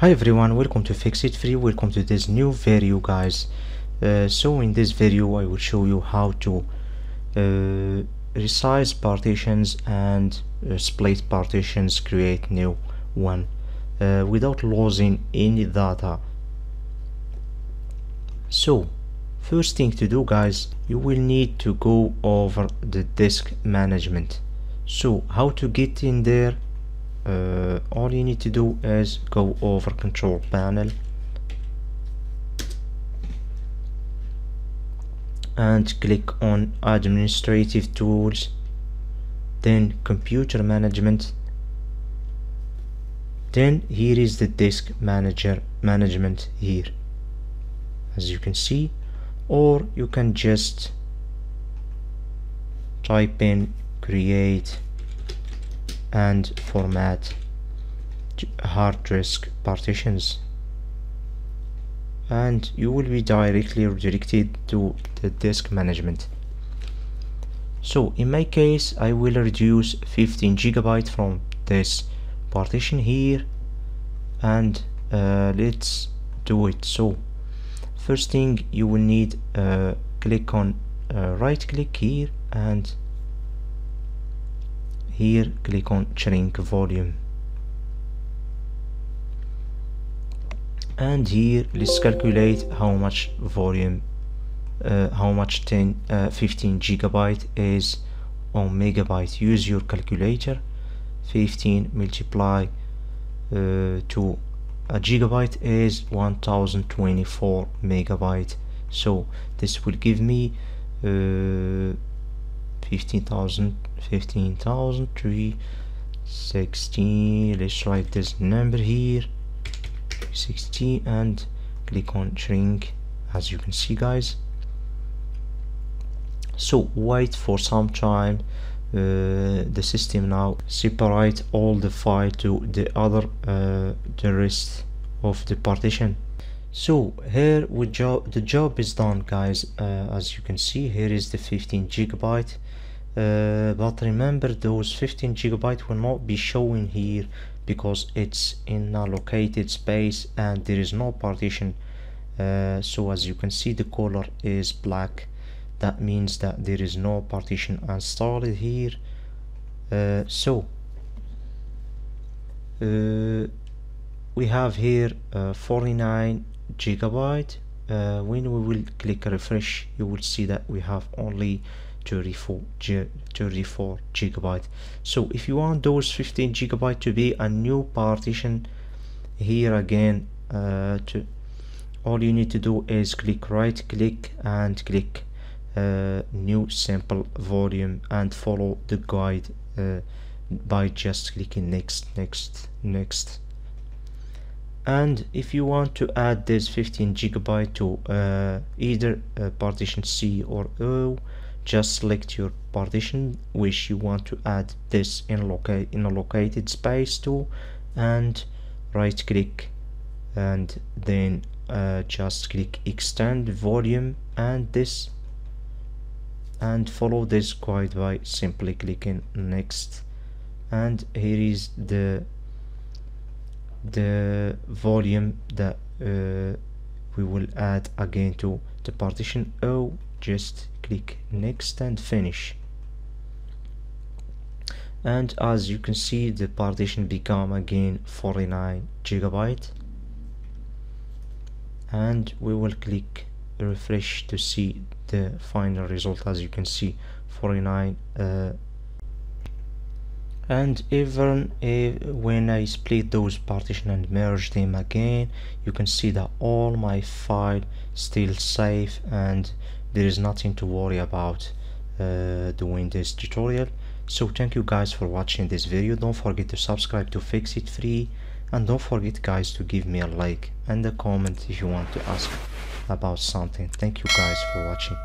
Hi everyone, welcome to Fix It Free, welcome to this new video guys. Uh, so in this video I will show you how to uh, resize partitions and uh, split partitions, create new one uh, without losing any data. So first thing to do guys, you will need to go over the disk management. So how to get in there uh, all you need to do is go over control panel. And click on administrative tools. Then computer management. Then here is the disk manager management here. As you can see or you can just type in create and format hard disk partitions. And you will be directly redirected to the disk management. So in my case I will reduce 15 gigabyte from this partition here and uh, let's do it. So first thing you will need uh, click on uh, right click here and here click on shrink volume. And here let's calculate how much volume uh, how much 10 uh, 15 gigabyte is on megabyte. Use your calculator. 15 multiply uh, to a gigabyte is 1024 megabyte. So this will give me uh, 15,000 15,316 let's write this number here. 60 and click on shrink as you can see guys. So wait for some time. Uh, the system now separate all the file to the other uh, the rest of the partition. So here we job the job is done guys. Uh, as you can see here is the 15 gigabyte uh, but remember those 15 gigabyte will not be showing here because it's unallocated space and there is no partition. Uh, so as you can see the color is black. That means that there is no partition installed here. Uh, so uh, we have here uh, 49 gigabyte. When we will click refresh you will see that we have only 34 G 34 gigabyte. So if you want those 15 gigabyte to be a new partition here again uh, to all you need to do is click right click and click uh, new simple volume and follow the guide uh, by just clicking next next next. And if you want to add this 15 gigabyte to uh, either uh, partition C or O just select your partition which you want to add this in, unallocated space to and right click and then uh, just click extend volume and this and follow this guide by simply clicking next. And here is the the volume that uh, we will add again to the partition. O just click next and finish. And as you can see the partition become again 49 gigabyte. And we will click refresh to see the final result as you can see 49 uh, and even if when I split those partition and merge them again you can see that all my file still safe and there is nothing to worry about uh, doing this tutorial. So thank you guys for watching this video. Don't forget to subscribe to fix it free. And don't forget guys to give me a like and a comment if you want to ask about something. Thank you guys for watching